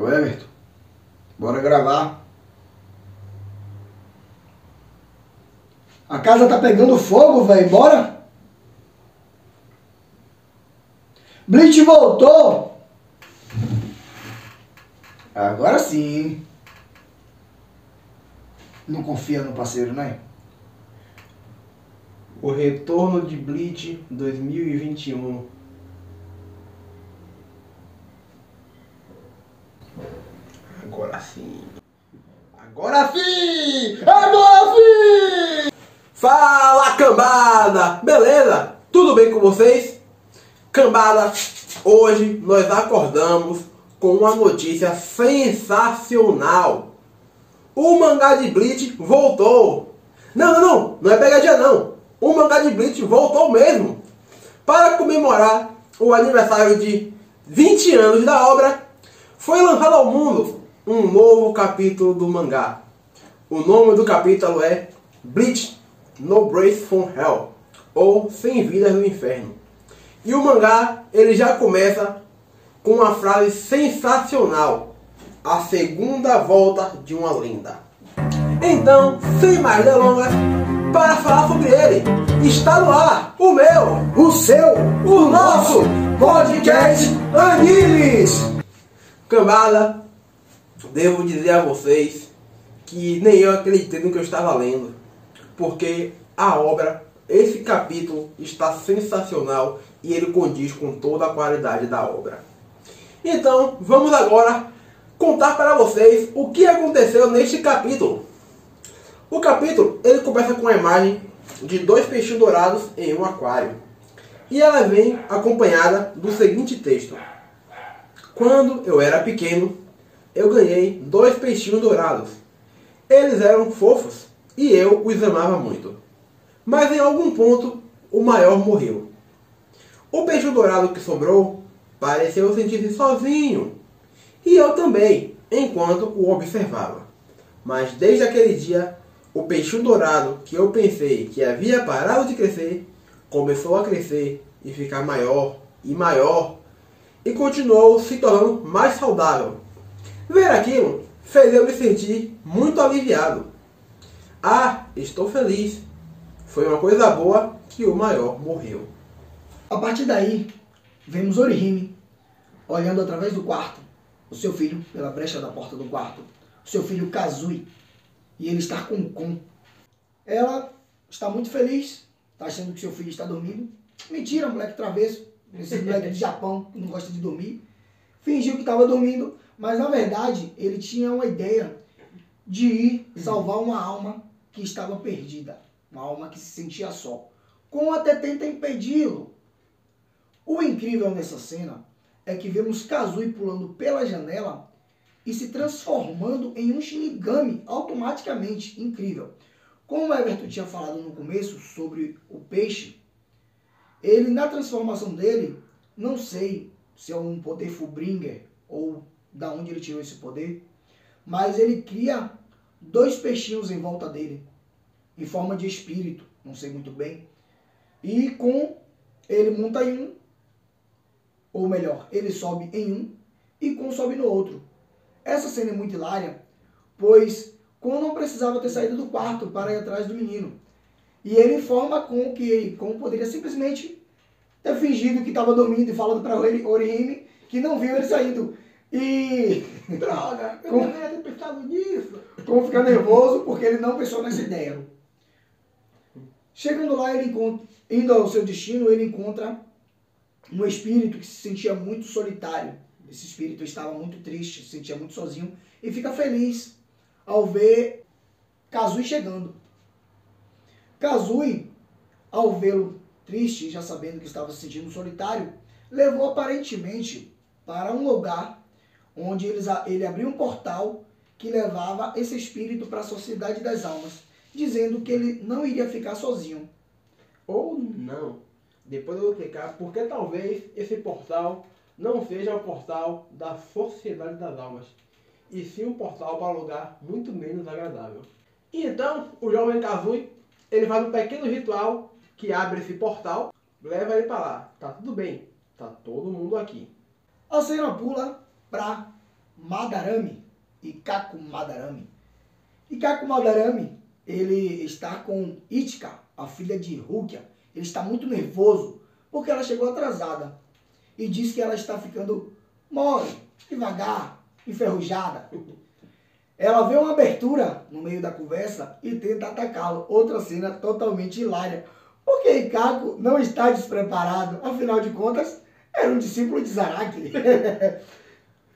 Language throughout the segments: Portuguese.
Ô Everton, bora gravar. A casa tá pegando fogo, velho. Bora? Blitz voltou. Agora sim. Não confia no parceiro, né? O retorno de Bleach 2021. Agora sim. Agora sim! Agora sim! Fala cambada! Beleza? Tudo bem com vocês? Cambada, hoje nós acordamos com uma notícia sensacional. O mangá de Bleach voltou. Não, não, não, não é pegadinha não. O mangá de Bleach voltou mesmo. Para comemorar o aniversário de 20 anos da obra, foi lançado ao mundo um novo capítulo do mangá. O nome do capítulo é Bleach No Brace from Hell, ou Sem Vidas no Inferno. E o mangá ele já começa com uma frase sensacional: a segunda volta de uma lenda. Então, sem mais delongas, para falar sobre ele, está no ar o meu, O seu, o nosso podcast Animes. Cambada, devo dizer a vocês que nem eu acreditei no que eu estava lendo, porque a obra, esse capítulo está sensacional e ele condiz com toda a qualidade da obra. Então, vamos agora contar para vocês o que aconteceu neste capítulo. O capítulo ele começa com a imagem de dois peixinhos dourados em um aquário. E ela vem acompanhada do seguinte texto: Quando eu era pequeno, eu ganhei dois peixinhos dourados. Eles eram fofos e eu os amava muito. Mas em algum ponto, o maior morreu. O peixe dourado que sobrou pareceu sentir-se sozinho. E eu também, enquanto o observava. Mas desde aquele dia, o peixinho dourado que eu pensei que havia parado de crescer, começou a crescer e ficar maior e maior e continuou se tornando mais saudável. Ver aquilo fez eu me sentir muito aliviado. Ah, estou feliz. Foi uma coisa boa que o maior morreu. A partir daí, vemos Orihime olhando através do quarto o seu filho pela brecha da porta do quarto, o seu filho Kazui, e ele está com Kon. Ela está muito feliz, está achando que seu filho está dormindo. Mentira, moleque travesso, esse moleque de Japão que não gosta de dormir. Fingiu que estava dormindo, mas na verdade ele tinha uma ideia de ir salvar uma alma que estava perdida, uma alma que se sentia só. Kon até tenta impedi-lo. O incrível nessa cena é que vemos Kazui pulando pela janela e se transformando em um Shinigami automaticamente. Incrível. Como o Everton tinha falado no começo sobre o peixe, ele na transformação dele, não sei se é um poder Fullbringer ou da onde ele tirou esse poder, mas ele cria dois peixinhos em volta dele, em forma de espírito, não sei muito bem. E com ele monta em um ou melhor, ele sobe em um e Kon sobe no outro. Essa cena é muito hilária, pois Kon não precisava ter saído do quarto para ir atrás do menino. E ele informa Kon que Kon poderia simplesmente ter fingido que estava dormindo e falando para Orihime que não viu ele saindo. E. Droga, eu Com- não devia ter pensado nisso. Kon fica nervoso porque ele não pensou nessa ideia. Chegando lá, ele encontra, indo ao seu destino, ele encontra um espírito que se sentia muito solitário. Esse espírito estava muito triste, se sentia muito sozinho e fica feliz ao ver Kazui chegando. Kazui, ao vê-lo triste, já sabendo que estava se sentindo solitário, levou aparentemente para um lugar onde eles, ele abriu um portal que levava esse espírito para a sociedade das almas, dizendo que ele não iria ficar sozinho. Ou não. Depois eu vou explicar porque talvez esse portal não seja o portal da Sociedade das Almas, e sim um portal para um lugar muito menos agradável. E então, o jovem Kazui, ele faz um pequeno ritual que abre esse portal, leva ele para lá. Tá tudo bem, tá todo mundo aqui. A cena pula para Madarame e Kaku Madarame. E Kaku Madarame, ele está com Itika, a filha de Rukia. Ele está muito nervoso porque ela chegou atrasada e diz que ela está ficando mole, devagar, enferrujada. Ela vê uma abertura no meio da conversa e tenta atacá-lo. Outra cena totalmente hilária. Porque Ikako não está despreparado. Afinal de contas, era um discípulo de Zaraki.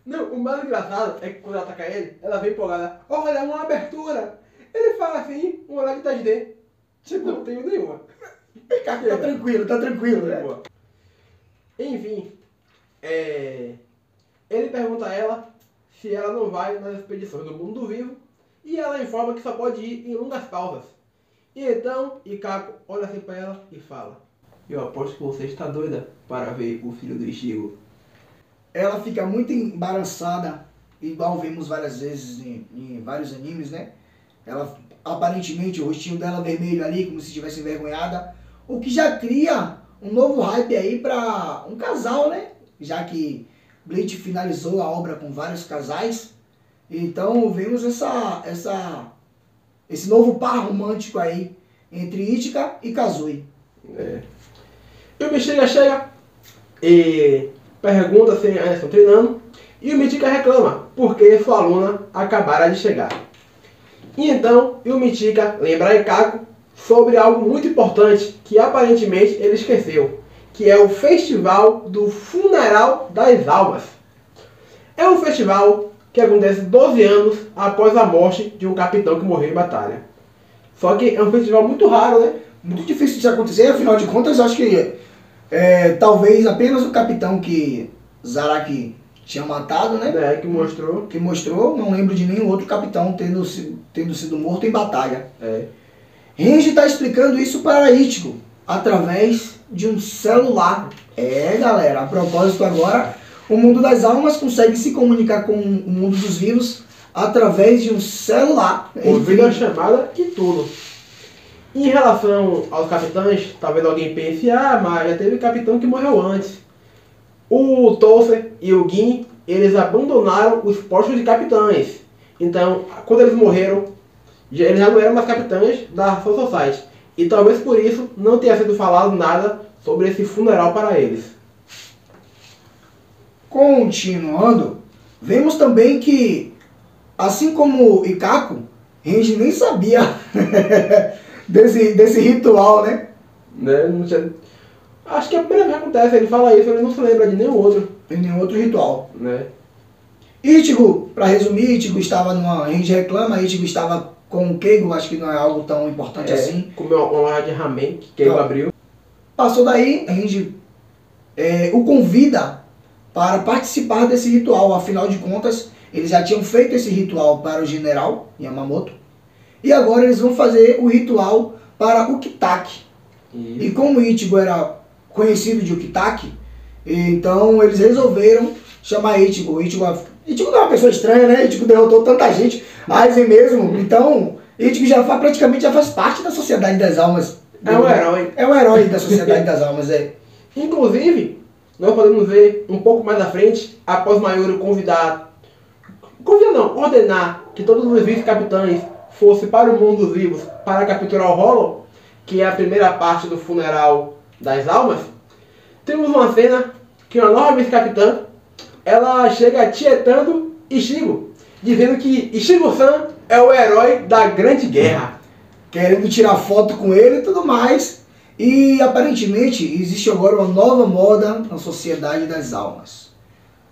Não, o mais engraçado é que quando ela ataca ele, ela vem empolgada. Olha, uma abertura. Ele fala assim, um olhar de 3D. Tipo, não tenho nenhuma. Ikako tá tranquilo, tá tranquilo, né? Enfim, é... ele pergunta a ela se ela não vai nas expedições do mundo vivo e ela informa que só pode ir em longas pausas. E então, Ikako olha assim pra ela e fala: Eu aposto que você está doida para ver o filho do Ichigo. Ela fica muito embaraçada, igual vemos várias vezes em, em vários animes, né? Ela, aparentemente, o rostinho dela vermelho ali, como se estivesse envergonhada. O que já cria um novo hype aí pra um casal, né? Já que Bleach finalizou a obra com vários casais. Então vemos essa, essa, esse novo par romântico aí entre Ichika e Kazui. É. E o Bexiga chega e pergunta se ainda estão treinando. E o Mitika reclama, porque sua aluna acabara de chegar. E então, o Mitika lembra a Ikako sobre algo muito importante que aparentemente ele esqueceu, que é o Festival do Funeral das Almas. É um festival que acontece 12 anos após a morte de um capitão que morreu em batalha. Só que é um festival muito raro, né? Muito difícil de acontecer, afinal de contas, acho que é, talvez apenas o capitão que Zaraki tinha matado, né? É, que mostrou. Que mostrou, não lembro de nenhum outro capitão tendo, tendo sido morto em batalha. É. Renji está explicando isso para Ichigo através de um celular. É, galera, a propósito agora, o mundo das almas consegue se comunicar com o mundo dos vivos através de um celular. Por videochamada e tudo. Em relação aos capitães, talvez alguém pense, ah, mas já teve capitão que morreu antes. O Tolfer e o Gin, eles abandonaram os postos de capitães. Então, quando eles morreram, eles já não eram mais capitães da Soul Society. E talvez por isso não tenha sido falado nada sobre esse funeral para eles. Continuando, vemos também que, assim como Ikako, Renji nem sabia desse, desse ritual, né? Né? Acho que é a primeira vez que acontece, ele fala isso, ele não se lembra de nenhum outro. Em nenhum outro ritual. Né? Ichigo, para resumir, Ichigo estava numa. Renji reclama, Ichigo estava com o Keigo, acho que não é algo tão importante É, assim. Comeu uma hora de ramen, que ele Não. abriu. Passou daí, Renji é, o convida para participar desse ritual. Afinal de contas, eles já tinham feito esse ritual para o general Yamamoto. E agora eles vão fazer o ritual para o Kitaki. E como Ichigo era conhecido de Ukitaki, então eles resolveram chamar Ichigo. Ichigo, Ichigo não é uma pessoa estranha, né? Ichigo derrotou tanta gente, Aizen mesmo. Então, Ichigo já faz, praticamente já faz parte da Sociedade das Almas. É um herói. É um herói da Sociedade das Almas, é. Inclusive, nós podemos ver um pouco mais à frente, após Mayuri convidar, convidar não, ordenar que todos os vice-capitães fossem para o mundo dos vivos para capturar o Hollow, que é a primeira parte do funeral das almas, temos uma cena que uma nova vice-capitã, ela chega tietando Ishigo, dizendo que Ishigo-san é o herói da grande guerra. Querendo tirar foto com ele e tudo mais. E aparentemente existe agora uma nova moda na Sociedade das Almas.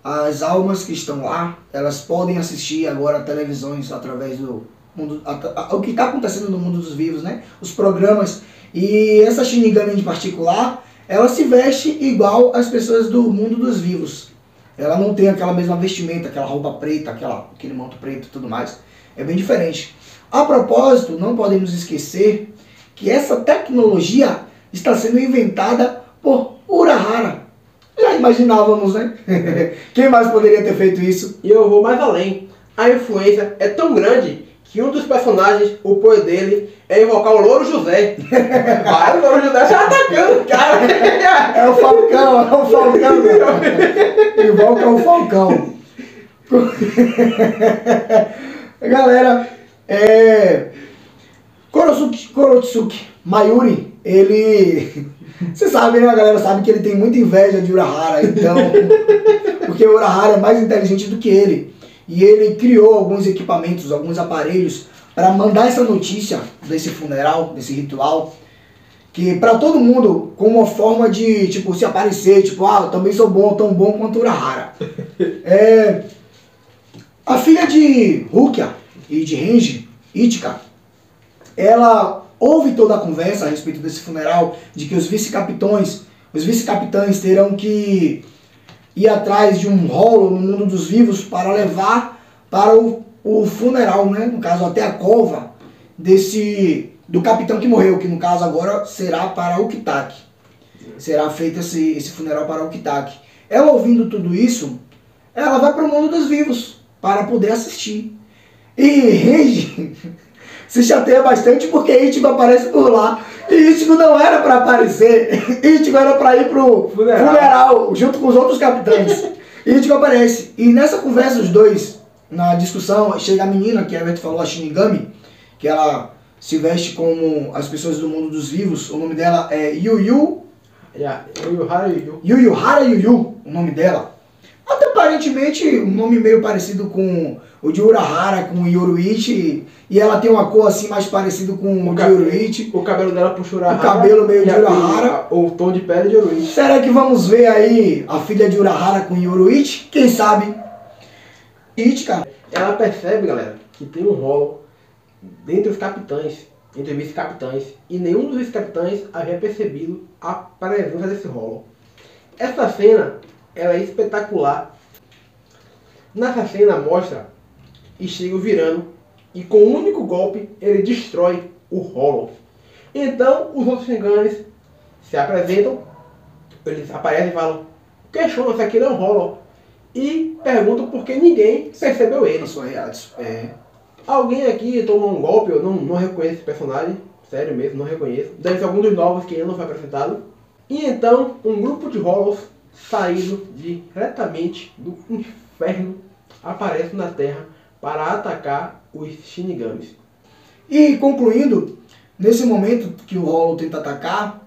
As almas que estão lá, elas podem assistir agora televisões através do mundo, a- a- o que está acontecendo no mundo dos vivos, né? Os programas. E essa Shinigami em particular, ela se veste igual às pessoas do mundo dos vivos. Ela não tem aquela mesma vestimenta, aquela roupa preta, aquela, aquele manto preto e tudo mais. É bem diferente. A propósito, não podemos esquecer que essa tecnologia está sendo inventada por Urahara. Já imaginávamos, né? Quem mais poderia ter feito isso? E eu vou mais além. A influência é tão grande que um dos personagens, o poder dele, é invocar o Louro José. Vai, o Louro José já atacando o cara. É o Falcão, é o Falcão. Invoca o Falcão. Galera, é. Korosuke, Korotsuki Mayuri, ele. Você sabe, né? A galera sabe que ele tem muita inveja de Urahara, então. porque o Urahara é mais inteligente do que ele. E ele criou alguns equipamentos, alguns aparelhos para mandar essa notícia desse funeral, desse ritual, que para todo mundo, como uma forma de, tipo, se aparecer, tipo, ah, eu também sou bom, tão bom quanto Urahara. é, a filha de Rukia e de Renji, Ichika, ela ouve toda a conversa a respeito desse funeral, de que os vice-capitães, os vice-capitães terão que ir atrás de um rolo no mundo dos vivos para levar para o, o funeral, né? No caso, até a cova desse do capitão que morreu, que no caso agora será para o Kitaki. Será feito esse, esse funeral para o Kitaki. Ela ouvindo tudo isso, ela vai para o mundo dos vivos para poder assistir. E Regi se chateia bastante porque Ichigo aparece por lá. E Ichigo não era para aparecer. Ichigo era para ir pro Funeral. funeral. junto com os outros capitães. Ichigo aparece. E nessa conversa os dois, na discussão, chega a menina, que a Everton falou, a Shinigami, que ela se veste como as pessoas do mundo dos vivos. O nome dela é Yu Yu Yeah, Yu Yu Hara Yu Yu, o nome dela. Até aparentemente um nome meio parecido com o de Urahara, com o Yoruichi. E ela tem uma cor assim mais parecido com o de Yoruichi. O cabelo dela puxa Urahara. O cabelo meio de Urahara. a- O tom de pele de Yoruichi. Será que vamos ver aí a filha de Urahara com Yoruichi? Quem sabe? Cara. Ela percebe, galera, que tem um rolo dentre os capitães, entre os vice-capitães, e nenhum dos vice-capitães havia percebido a presença desse rolo. Essa cena ela é espetacular. Nessa cena mostra Ichigo virando e com um único golpe ele destrói o rolo. Então os outros Shinganes se apresentam, eles aparecem e falam, questionam se aquilo é um rolo. E perguntam por que ninguém percebeu ele. sua. É. Alguém aqui tomou um golpe, eu não, não reconheço esse personagem. Sério mesmo, não reconheço. Deve ser algum dos novos que ainda não foi apresentado. E então, um grupo de Hollows saído diretamente do inferno aparece na Terra para atacar os Shinigamis. E concluindo, nesse momento que o Hollow tenta atacar,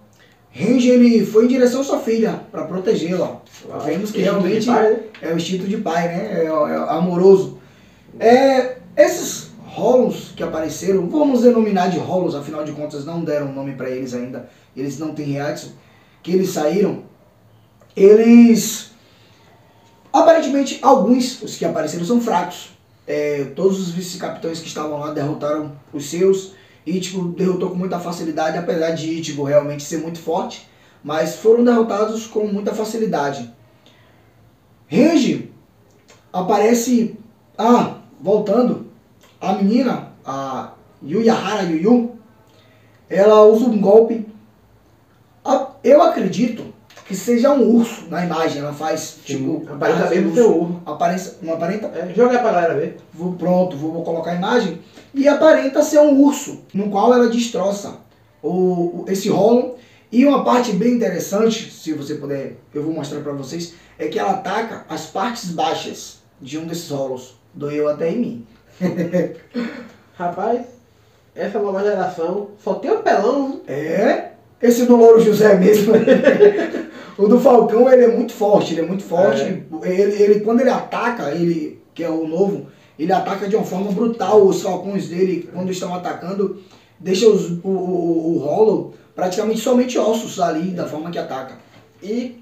Renji ele foi em direção à sua filha para protegê-la. Vemos que de realmente pai, né? é o instinto de pai, né? É, é amoroso. É, esses Hollows que apareceram, vamos denominar de Hollows, afinal de contas não deram nome para eles ainda, eles não têm reaction, que eles saíram, eles aparentemente alguns, os que apareceram são fracos. É, todos os vice-capitães que estavam lá derrotaram os seus. Ichigo derrotou com muita facilidade, apesar de Ichigo realmente ser muito forte, mas foram derrotados com muita facilidade. Renji aparece. Ah, voltando. A menina, a Yuyahara Yuyu, ela usa um golpe. Eu acredito que seja um urso na imagem. Ela faz tipo. aparenta mesmo um ser um urso. Aparenta, não aparenta? É, joga aí pra galera ver. Vou, pronto, vou, vou colocar a imagem. E aparenta ser um urso, no qual ela destroça o, o- esse rolo. E uma parte bem interessante, se você puder, eu vou mostrar pra vocês, é que ela ataca as partes baixas de um desses rolos. Doeu até em mim. Rapaz, essa nova geração só tem o pelão. É, esse do Louro José mesmo. o do Falcão, ele é muito forte, ele é muito forte. Ele, ele, quando ele ataca, ele, que é o novo, ele ataca de uma forma brutal. Os falcões dele, quando estão atacando, deixa os, o, o, o Hollow praticamente somente ossos ali, da forma que ataca. E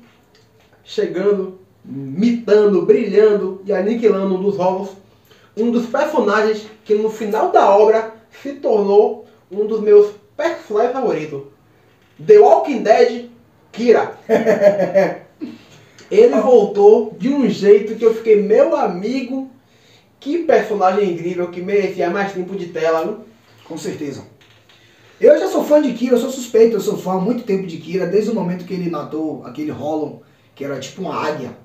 chegando, mitando, brilhando e aniquilando um dos Hollows, um dos personagens que no final da obra se tornou um dos meus personagens favoritos. The Walking Dead Kira. Ele voltou de um jeito que eu fiquei, meu amigo, que personagem incrível, que merecia mais tempo de tela. viu? Com certeza. Eu já sou fã de Kira, eu sou suspeito, eu sou fã há muito tempo de Kira, desde o momento que ele matou aquele Hollow, que era tipo uma águia,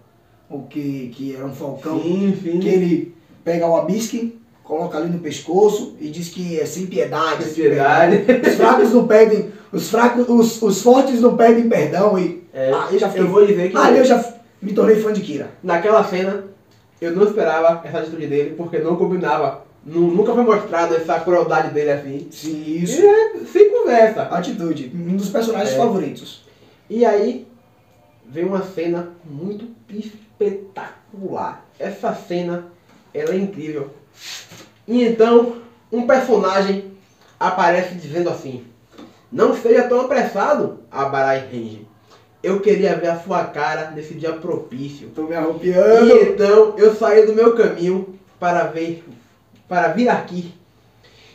ou que, que era um falcão. Sim, sim. que ele pega o abisque, coloca ali no pescoço e diz que é sem piedade. Sem piedade. Os fracos não pedem, os fracos, os, os fortes não pedem perdão e É, ah, eu já fiquei, eu vou dizer que ah, eu já me tornei fã de Kira. naquela cena eu não esperava essa atitude dele, porque não combinava. Nu- Nunca foi mostrado essa crueldade dele assim. Sim, E isso. é sem conversa. Atitude. Um dos personagens É. favoritos. E aí vem uma cena muito espetacular. Essa cena ela é incrível. E então um personagem aparece dizendo assim: Não seja tão apressado, Abarai Range. Eu queria ver a sua cara nesse dia propício. Tô me E arrupiando. então eu saí do meu caminho para ver, para vir aqui.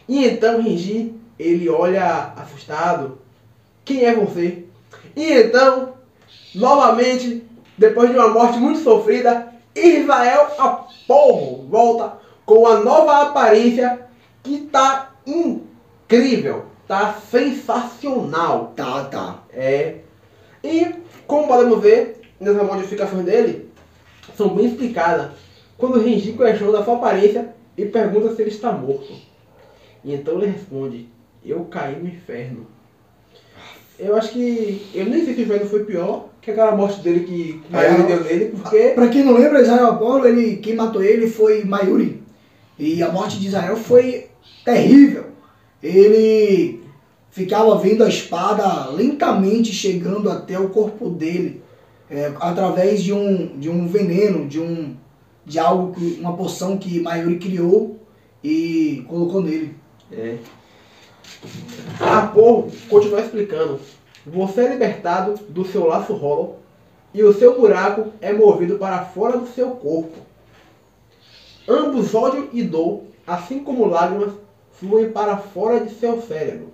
E então Renji, ele olha assustado. Quem é você? E então, novamente, depois de uma morte muito sofrida, Israel Aporro volta com uma nova aparência que tá incrível, tá sensacional. Tá, tá. É. E, como podemos ver, nessas modificações dele, são bem explicadas. Quando Renji questiona a sua aparência e pergunta se ele está morto. E então ele responde, eu caí no inferno. Eu acho que. Eu nem sei se o inferno foi pior que aquela morte dele que Mayuri É. deu nele, porque. Pra quem não lembra, Israel Apolo, ele, quem matou ele foi Mayuri. E a morte de Israel foi terrível. Ele ficava vendo a espada lentamente chegando até o corpo dele, é, através de um, de um veneno, de um de algo, que, uma poção que Mayuri criou e colocou nele. É. Aporro continua explicando. Você é libertado do seu laço hollow e o seu buraco é movido para fora do seu corpo. Ambos ódio e dor, assim como lágrimas, fluem para fora de seu cérebro.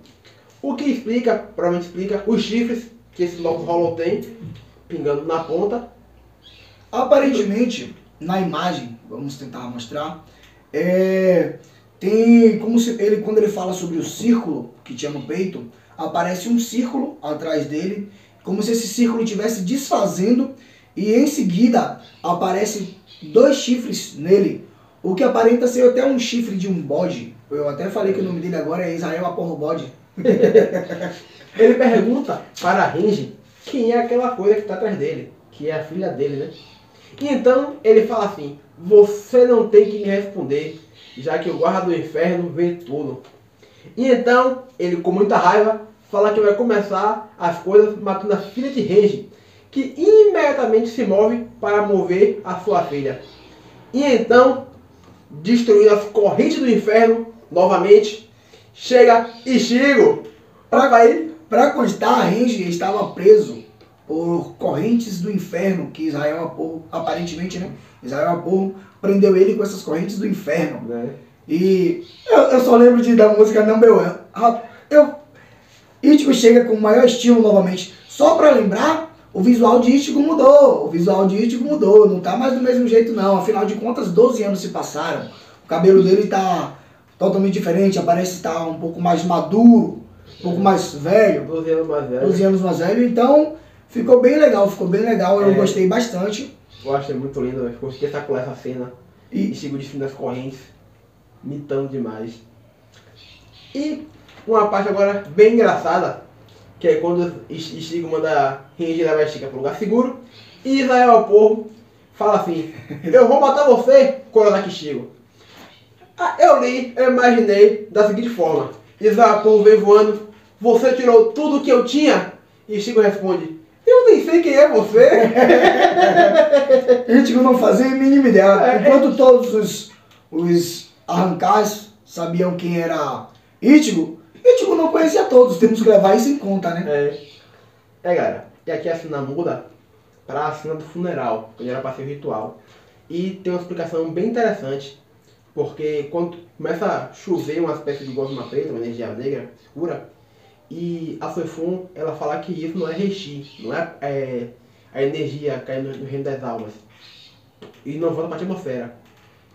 O que explica, provavelmente explica, os chifres que esse laço hollow tem, pingando na ponta. Aparentemente, na imagem, vamos tentar mostrar, é, tem como se ele quando ele fala sobre o círculo que tinha no peito, aparece um círculo atrás dele, como se esse círculo estivesse desfazendo e em seguida aparece dois chifres nele, o que aparenta ser até um chifre de um bode. Eu até falei que o nome dele agora é Israel Aporro Bode. Ele pergunta para Renji quem é aquela coisa que está atrás dele, que é a filha dele, né? E então ele fala assim: Você não tem que me responder, já que o guarda do inferno vê tudo. E então ele, com muita raiva, fala que vai começar as coisas matando a filha de Renji, que imediatamente se move para mover a sua filha. E então, destruindo as correntes do inferno novamente, chega. Pra ele Para constar, Renji estava preso por correntes do inferno que Israel Aporro, aparentemente, né? Israel Aporro prendeu ele com essas correntes do inferno. E eu, eu só lembro de, da música Number One. Ah, Eu, Ichigo chega com o maior estilo novamente. Só para lembrar, o visual de Ichigo mudou. O visual de Ichigo mudou. Não tá mais do mesmo jeito, não. Afinal de contas, 12 anos se passaram. O cabelo dele tá totalmente diferente. Parece estar um pouco mais maduro, um pouco mais velho. 12 anos mais velho. 12 anos mais velho, então ficou bem legal, ficou bem legal, eu É. gostei bastante. Eu achei muito lindo, ficou espetacular essa cena. E Chico de fim das correntes, mitando demais. E uma parte agora bem engraçada, que é quando Ishigo manda Renji levar Chica para lugar seguro, e Israel Aporro fala assim, eu vou matar você, Koronaki Shigo. Ah, eu li, eu imaginei da seguinte forma, Israel Aporro vem voando, você tirou tudo que eu tinha? E Chico responde, eu nem sei quem é você. Ichigo não fazia a mínima ideia. É. Enquanto todos os, os arrancais sabiam quem era Ichigo, Ichigo não conhecia todos, temos que levar isso em conta, né? É. É, galera. E aqui a cena muda para a cena do funeral, onde era para ser ritual. E tem uma explicação bem interessante, porque quando começa a chover uma espécie de gosma preta, uma energia negra, escura, e a Soifun, ela fala que isso não é Reishi, não é, é, a energia caindo no reino das almas. E não volta para a atmosfera.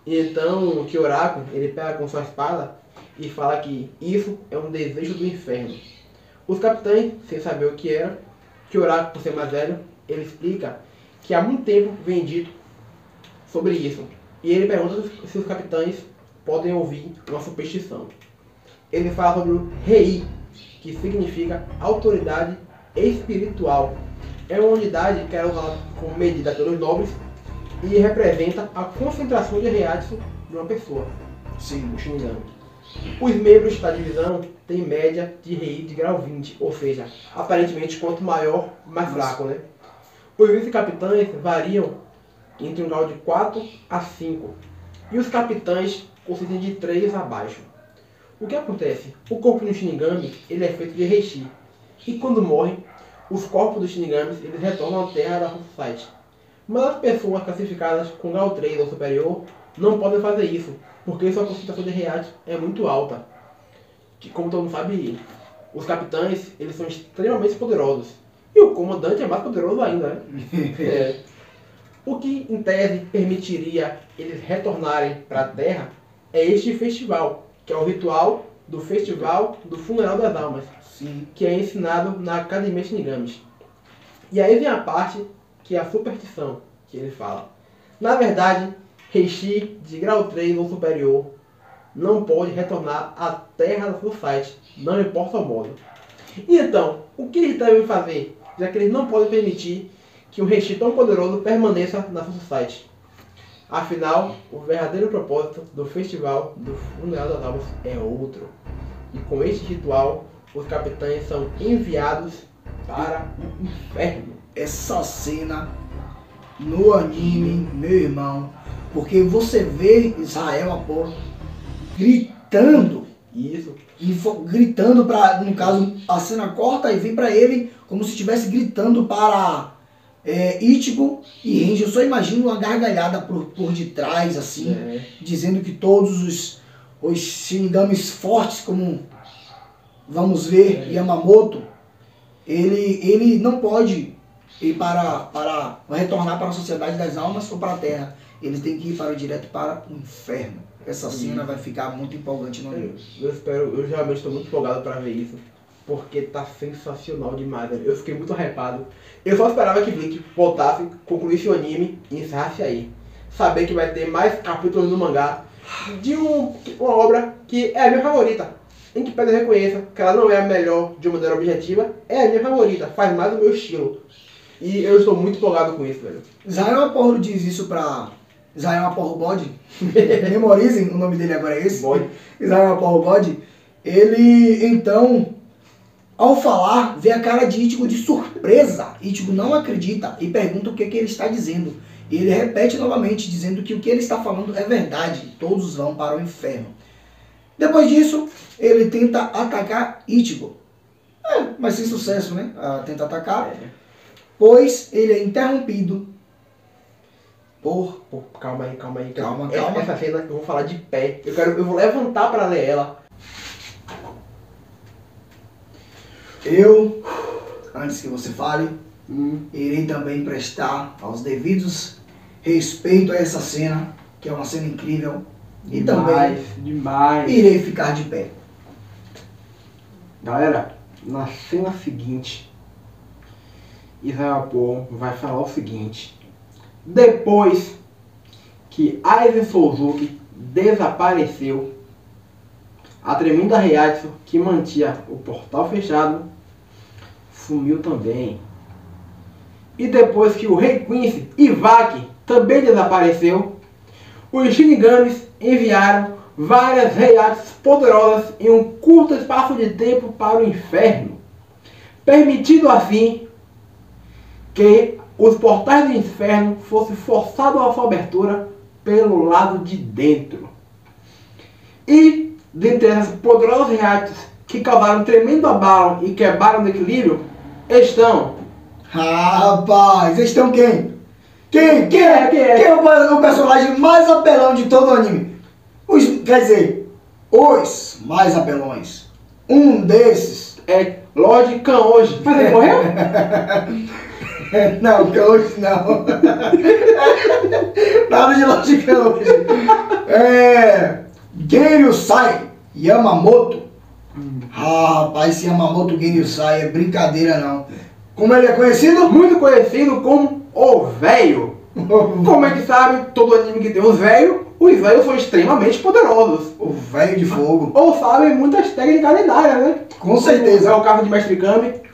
E então, o Kyoraku, ele pega com sua espada e fala que isso é um desejo do inferno. Os capitães, sem saber o que era, que Oraco, por ser mais velho, ele explica que há muito tempo vem dito sobre isso. E ele pergunta se- os capitães podem ouvir uma superstição. Ele fala sobre o rei, que significa autoridade espiritual. É uma unidade que era usada como medida pelos nobres e representa a concentração de Reiatsu de uma pessoa, Sim. o Shinigami. Os membros da divisão têm média de rei de grau 20, ou seja, aparentemente quanto maior, mais fraco, né? Os vice-capitães variam entre um grau de 4 a 5, e os capitães consistem de 3 abaixo. O que acontece? O corpo do Shinigami ele é feito de reishi, e quando morre, os corpos dos Shinigamis eles retornam à Terra da Society. Mas as pessoas classificadas com grau 3 ou superior não podem fazer isso, porque sua concentração de reatos é muito alta. Que, como todo mundo sabe, os capitães eles são extremamente poderosos. E o comandante é mais poderoso ainda, né? É. O que, em tese, permitiria eles retornarem para a Terra é este festival, que é o ritual do Festival do Funeral das Almas, Sim. que é ensinado na Academia Shinigamis. E aí vem a parte que é a superstição, que ele fala. Na verdade, Reishi de grau 3 ou superior não pode retornar à Terra da Society, não importa o modo. E então, o que eles devem fazer, já que eles não podem permitir que um Reishi tão poderoso permaneça na Society? Afinal, o verdadeiro propósito do festival do Funeral das Almas é outro. E com este ritual, os capitães são enviados para o inferno. Essa cena no anime, meu irmão, porque você vê Israel Apolo gritando Isso. gritando para, no caso, a cena corta e vem para ele como se estivesse gritando para é, e Renji. Eu só imagino uma gargalhada por, por detrás, assim, É. dizendo que todos os, os Shinigamis fortes, como vamos ver, É. Yamamoto, ele, ele não pode ir para, para retornar para a sociedade das almas ou para a terra. Ele tem que ir para direto para o inferno. Essa cena vai ficar muito empolgante no anime. Eu espero, eu realmente estou muito empolgado para ver isso. Porque tá sensacional demais, velho. Eu fiquei muito hypado. Eu só esperava que Blink voltasse, concluísse o anime e encerrasse aí. Saber que vai ter mais capítulos no mangá de um- uma obra que é a minha favorita. Em que pede reconheça que ela não é a melhor de uma maneira objetiva, é a minha favorita, faz mais o meu estilo. E eu estou muito empolgado com isso, velho. Israel Aporro diz isso pra. Israel Aporro. Memorizem, o nome dele agora é esse. Bode. Israel Aporro. Ele, então, ao falar, vê a cara de Ichigo de surpresa. Ichigo não acredita e pergunta o que, que ele está dizendo. E ele repete novamente, dizendo que o que ele está falando é verdade. Todos vão para o inferno. Depois disso, ele tenta atacar Ichigo. É, mas sem sucesso, né? Ah, tenta atacar pois ele é interrompido calma aí, calma aí. Calma, Essa- calma. Essa cena eu vou falar de pé. Eu, quero, eu vou levantar para ler ela. eu, antes que você fale, irei também prestar aos devidos respeito a essa cena, que é uma cena incrível, e também demais. irei ficar de pé. Galera, na cena seguinte, Israel Paul vai falar o seguinte. Depois que Aizen Suzuki desapareceu, a tremenda Reiatsu que mantinha o portal fechado sumiu também. E depois que o Rei Quincy Ivaki também desapareceu, os Shinigamis enviaram várias Reiatsus poderosas em um curto espaço de tempo para o inferno, permitindo assim que os portais do inferno fossem forçados a sua abertura pelo lado de dentro. E dentre essas poderosas Reiatsus que causaram tremendo abalo e quebraram o equilíbrio, estão Rapaz, estão quem? Quem? Quem é? Quem é? Quem é o, o personagem mais apelão de todo o anime? Os, quer dizer, os mais apelões. Um desses. é Lord Kanji. Mas ele morreu? Não, que hoje não. Nada de lógica hoje. É. Genryu Sai Yamamoto. Ah, rapaz, esse Yamamoto Genryu Sai é brincadeira não. Como ele é conhecido? Muito conhecido como o Velho. Como é que sabe, todo anime que tem os velho, os velhos são extremamente poderosos. O velho de fogo. Ou sabem muitas técnicas lendárias, né? Com É certeza. o caso de Mestre Kami.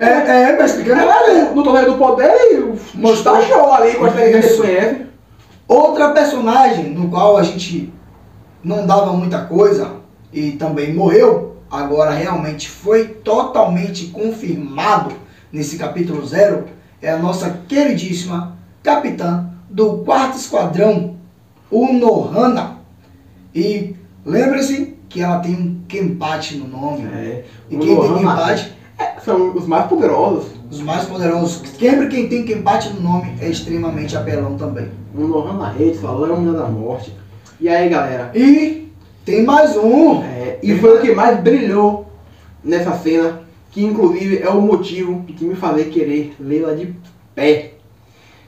É, é, mas explicando É, no torneio do poder ele Mostrou. mostrou ali com as técnicas que ele conhece. Outra personagem no qual a gente não dava muita coisa e também morreu, agora realmente foi totalmente confirmado nesse capítulo zero, é a nossa queridíssima capitã do quarto esquadrão, o Nohana. E lembre-se que ela tem um Kenpachi no nome. É, E o quem tem Kenpachi, São os mais poderosos. os mais poderosos. Sempre quem tem Kenpachi no nome é extremamente apelão também. O Nohana Reis, a lâmina da morte. E aí, galera? E tem mais um. É, e foi o que mais brilhou nessa cena, que inclusive é o motivo que me fazer querer lê-la de pé.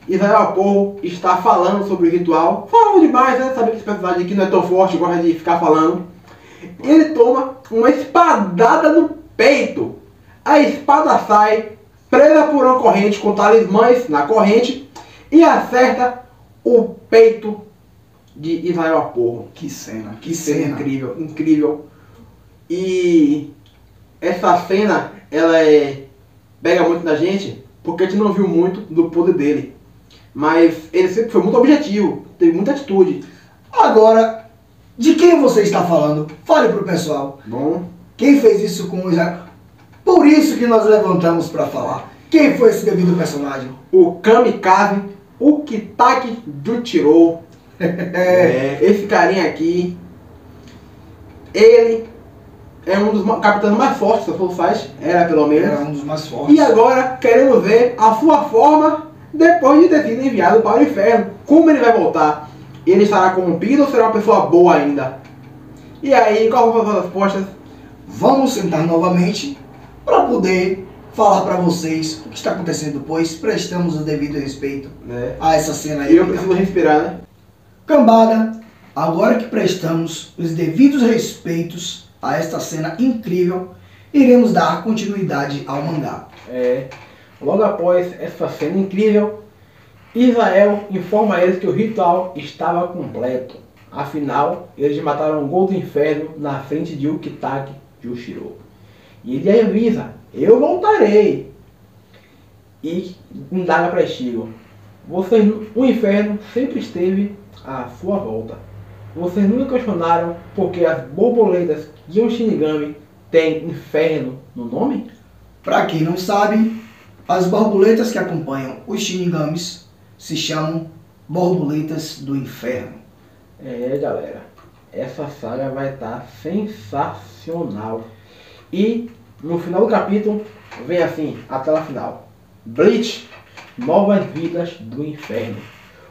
Israel Aporro está falando sobre o ritual, falando demais, né? Sabe que esse personagem aqui não é tão forte, gosta de ficar falando. Ele toma uma espadada no peito. A espada sai, presa por uma corrente com talismãs na corrente, e acerta o peito de Israel Aporro. Que cena, que cena. incrível, incrível. E essa cena, ela é pega muito na gente, porque a gente não viu muito do poder dele. Mas ele sempre foi muito objetivo, teve muita atitude. Agora, de quem você está falando? Fale pro pessoal. Bom, Quem fez isso com o Israel? Por isso que nós levantamos para falar. Quem foi esse devido personagem? o Kamikaze, o Kitaki Juchiro. É, esse carinha aqui, ele é um dos capitães mais fortes da Fight, era pelo menos. Era um dos mais fortes. E agora queremos ver a sua forma depois de ter sido enviado para o inferno. Como ele vai voltar? Ele estará corrompido ou será uma pessoa boa ainda? E aí, qual vão as respostas? Vamos sentar novamente para poder falar para vocês o que está acontecendo, pois prestamos o devido respeito Né? a essa cena aí. E eu preciso respirar, né? Cambada, agora que prestamos os devidos respeitos a esta cena incrível, iremos dar continuidade ao mangá. É, logo após essa cena incrível, Israel informa a eles que o ritual estava completo. Afinal, eles mataram o Gol do Inferno na frente de Ukitake Jushiro. E ele avisa, eu voltarei. E indaga para Ichigo. Vocês, o inferno sempre esteve à sua volta. Vocês nunca questionaram porque as borboletas de um Shinigami têm inferno no nome? Para quem não sabe, as borboletas que acompanham os Shinigamis se chamam borboletas do inferno. É, galera, essa saga vai estar sensacional. E no final do capítulo vem assim, a tela final. Bleach, Novas Vidas do Inferno.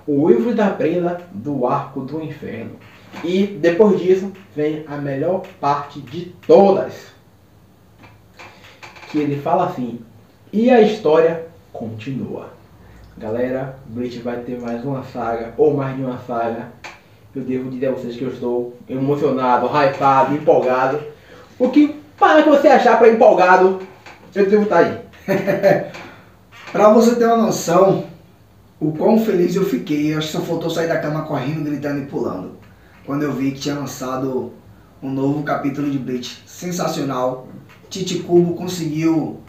O livro da prenda do arco do inferno. E depois disso vem a melhor parte de todas. Que ele fala assim, e a história continua. Galera, Bleach vai ter mais uma saga, ou mais de uma saga. Eu devo dizer a vocês que eu estou emocionado, hypado, empolgado. O que para que você achar para empolgado, eu devo estar aí. Para você ter uma noção, o quão feliz eu fiquei, acho que só faltou sair da cama correndo, gritando e pulando. Quando eu vi que tinha lançado um novo capítulo de Bleach. Sensacional. Titi Kubo conseguiu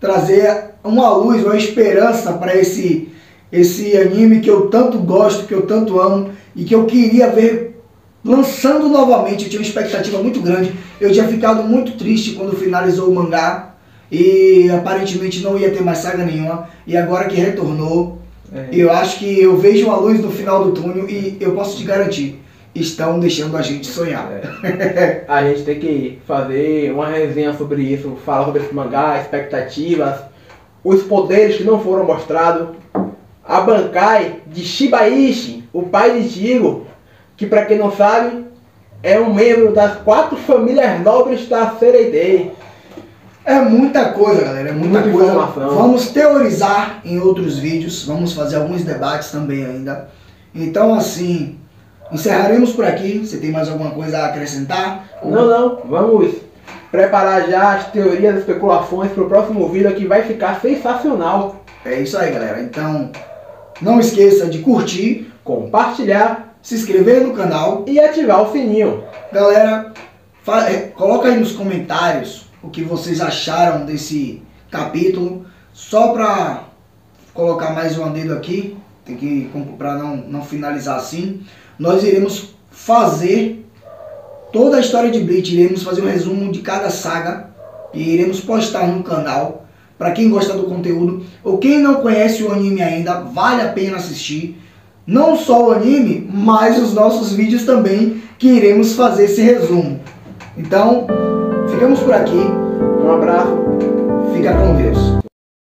trazer uma luz, uma esperança para esse, esse anime que eu tanto gosto, que eu tanto amo e que eu queria ver lançando novamente. Eu tinha uma expectativa muito grande. Eu tinha ficado muito triste quando finalizou o mangá e aparentemente não ia ter mais saga nenhuma. E agora que retornou, eu acho que eu vejo uma luz no final do túnel e eu posso te garantir, estão deixando a gente sonhar. A gente tem que fazer uma resenha sobre isso, falar sobre esse mangá, expectativas, os poderes que não foram mostrados, a Bankai de Shibaishi, o pai de Tigo, que para quem não sabe, é um membro das quatro famílias nobres da Sereidei. É muita coisa, galera, é muita, Muita coisa. informação. Vamos teorizar em outros vídeos, vamos fazer alguns debates também ainda. Então, assim, encerraremos por aqui. Você tem mais alguma coisa a acrescentar? Não, não, vamos preparar já as teorias e especulações para o próximo vídeo que vai ficar sensacional. É isso aí, galera. Então, não esqueça de curtir, Compartilhar se inscrever no canal. E ativar o sininho. Galera, fa- é, coloca aí nos comentários o que vocês acharam desse capítulo. Só pra colocar mais um dedo aqui, tem que para não, não finalizar assim. Nós iremos fazer toda a história de Bleach, iremos fazer um resumo de cada saga e iremos postar no canal. Para quem gosta do conteúdo ou quem não conhece o anime ainda, vale a pena assistir. Não só o anime, mas os nossos vídeos também que iremos fazer esse resumo. Então, ficamos por aqui. Um abraço. Fica com Deus.